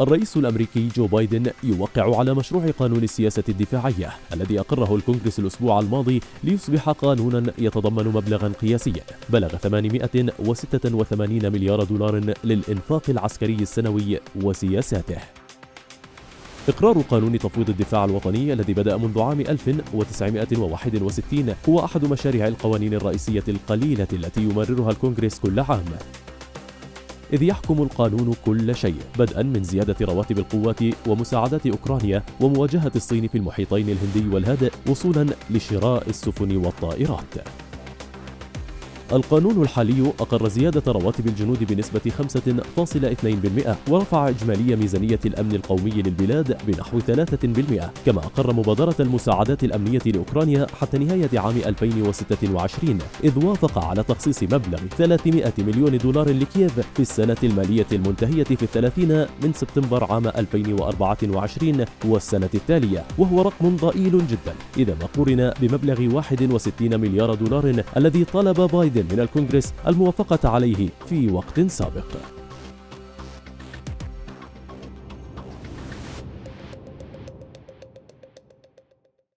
الرئيس الأمريكي جو بايدن يوقع على مشروع قانون السياسة الدفاعية الذي أقره الكونغرس الأسبوع الماضي ليصبح قانونا يتضمن مبلغا قياسيا. بلغ 886 مليار دولار للإنفاق العسكري السنوي وسياساته. إقرار قانون تفويض الدفاع الوطني الذي بدأ منذ عام 1961 هو أحد مشاريع القوانين الرئيسية القليلة التي يمررها الكونغرس كل عام. إذ يحكم القانون كل شيء بدءا من زيادة رواتب القوات ومساعدات أوكرانيا ومواجهة الصين في المحيطين الهندي والهادئ وصولا لشراء السفن والطائرات. القانون الحالي أقر زيادة رواتب الجنود بنسبة 5.2% ورفع إجمالي ميزانية الأمن القومي للبلاد بنحو 3% كما أقر مبادرة المساعدات الأمنية لأوكرانيا حتى نهاية عام 2026 إذ وافق على تخصيص مبلغ 300 مليون دولار لكييف في السنة المالية المنتهية في الثلاثين من سبتمبر عام 2024 والسنة التالية وهو رقم ضئيل جدا. إذا ما قورن بمبلغ 61 مليار دولار الذي طلب بايدن من الكونغرس الموافقة عليه في وقت سابق.